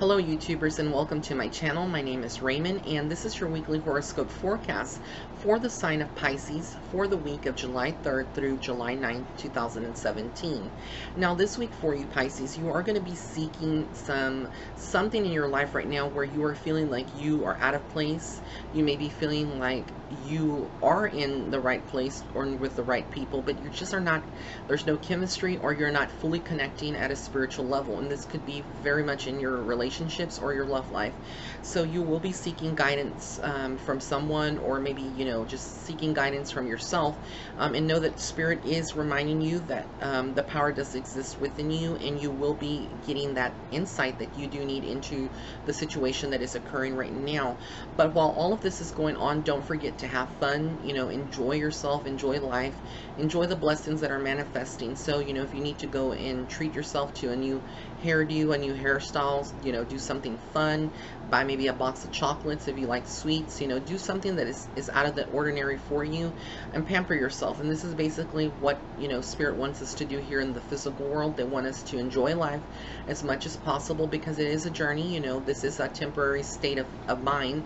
YouTubers and welcome to my channel. My name is Raymond and this is your weekly horoscope forecast for the sign of Pisces for the week of July 3rd through July 9th, 2017. Now this week for you Pisces, you are going to be seeking some something in your life right now where you are feeling like you are out of place. You may be feeling like you are in the right place or with the right people, but you just are not, there's no chemistry or you're not fully connecting at a spiritual level. And this could be very much in your relationships or your love life. So you will be seeking guidance um, from someone or maybe, you know, just seeking guidance from yourself. Um, and know that Spirit is reminding you that um, the power does exist within you and you will be getting that insight that you do need into the situation that is occurring right now. But while all of this is going on, don't forget to have fun, you know, enjoy yourself, enjoy life, enjoy the blessings that are manifesting. So, you know, if you need to go and treat yourself to a new hairdo, a new hairstyles, you know, do something fun, buy maybe a box of chocolates if you like sweets, you know, do something that is, is out of the ordinary for you and pamper yourself. And this is basically what, you know, Spirit wants us to do here in the physical world. They want us to enjoy life as much as possible because it is a journey, you know, this is a temporary state of, of mind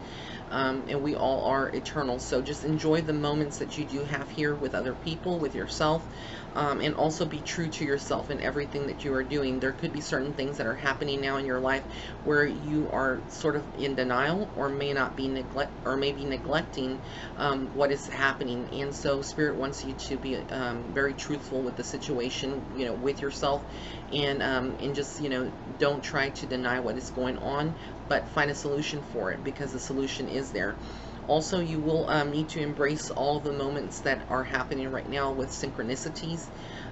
um, and we all are eternal. So just enjoy the moments that you do have here with other people, with yourself, um, and also be true to yourself in everything that you are doing. There could be certain things that are happening now in your life where you are sort of in denial or may not be neglect or maybe neglecting um, what is happening. And so Spirit wants you to be um, very truthful with the situation, you know, with yourself, and um, and just you know don't try to deny what is going on, but find a solution for it because the solution is there. Also, you will um, need to embrace all the moments that are happening right now with synchronicities.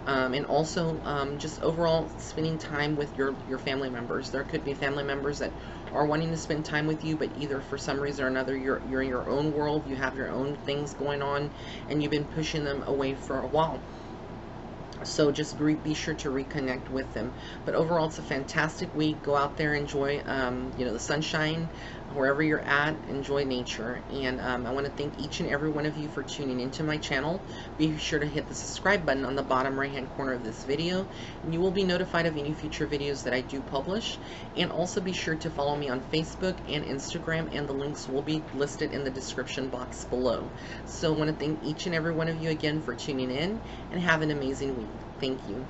Um, and also um, just overall spending time with your, your family members. There could be family members that are wanting to spend time with you, but either for some reason or another, you're, you're in your own world, you have your own things going on, and you've been pushing them away for a while so just be sure to reconnect with them but overall it's a fantastic week go out there enjoy um, you know the sunshine wherever you're at enjoy nature. And um, I want to thank each and every one of you for tuning into my channel. Be sure to hit the subscribe button on the bottom right hand corner of this video and you will be notified of any future videos that I do publish. And also be sure to follow me on Facebook and Instagram and the links will be listed in the description box below. So I want to thank each and every one of you again for tuning in and have an amazing week. Thank you.